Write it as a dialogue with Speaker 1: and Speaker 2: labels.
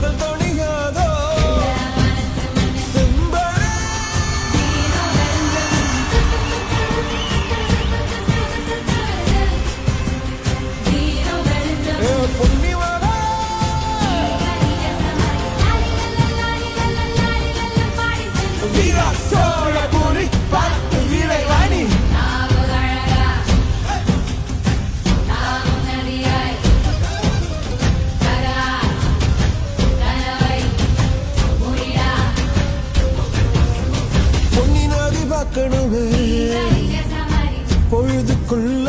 Speaker 1: கால்கள் தனியாதோ பொன்னி வீரா சோழ புரி பார்த்து பார்க்கணுமே பொழுதுக்குள்ள